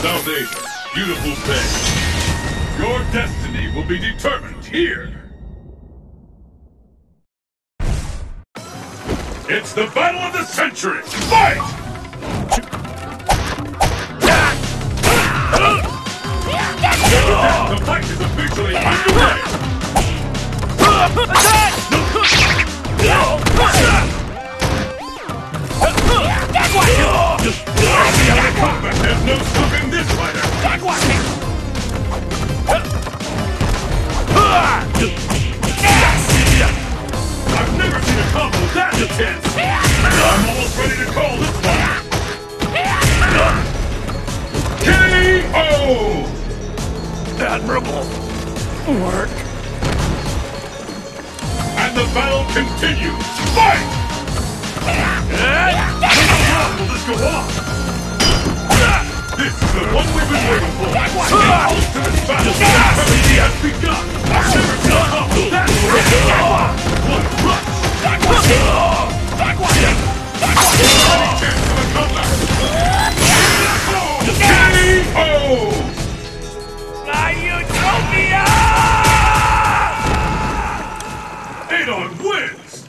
Asia, beautiful bay. Your destiny will be determined here. It's the battle of the century! Fight! The fight is officially underway! Combat, there's I've never seen a combo that intense! I'm almost ready to call this one! KO! Admirable work. And the battle continues! Fight! This is the one we've been waiting for! on wings.